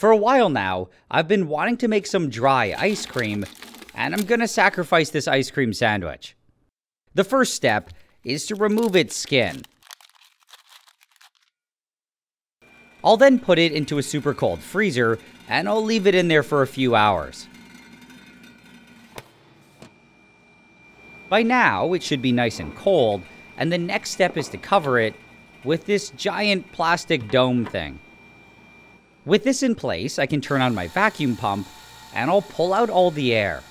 For a while now, I've been wanting to make some dry ice cream, and I'm gonna sacrifice this ice cream sandwich. The first step is to remove its skin. I'll then put it into a super cold freezer, and I'll leave it in there for a few hours. By now, it should be nice and cold, and the next step is to cover it with this giant plastic dome thing. With this in place, I can turn on my vacuum pump and I'll pull out all the air.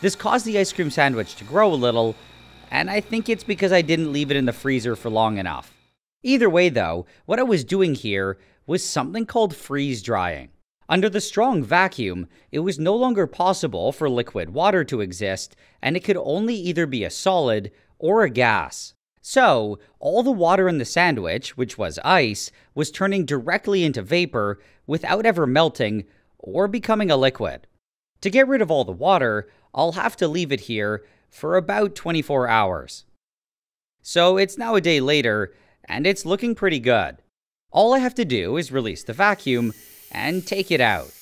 This caused the ice cream sandwich to grow a little, and I think it's because I didn't leave it in the freezer for long enough. Either way, though, what I was doing here was something called freeze drying. Under the strong vacuum, it was no longer possible for liquid water to exist, and it could only either be a solid or a gas. So, all the water in the sandwich, which was ice, was turning directly into vapor without ever melting or becoming a liquid. To get rid of all the water, I'll have to leave it here for about 24 hours. So it's now a day later, and it's looking pretty good. All I have to do is release the vacuum and take it out.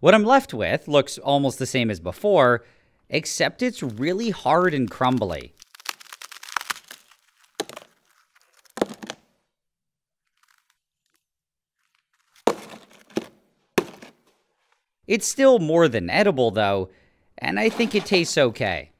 What I'm left with looks almost the same as before, except it's really hard and crumbly. It's still more than edible though, and I think it tastes okay.